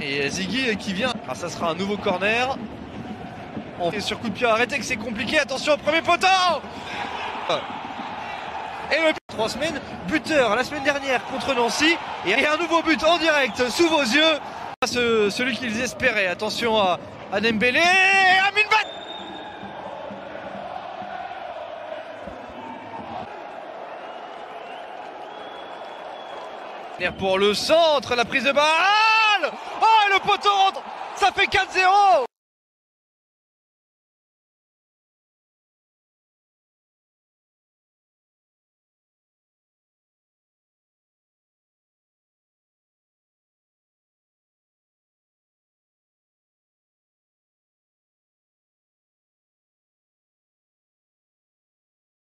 Et Ziggy qui vient. Ah, ça sera un nouveau corner. On est sur coup de pied arrêté que c'est compliqué. Attention au premier poteau Et le trois semaines, buteur la semaine dernière contre Nancy. Et un nouveau but en direct sous vos yeux. Ce, celui qu'ils espéraient. Attention à, à Dembélé. Amin Bat Pour le centre, la prise de balle le poteau rentre. Ça fait 4-0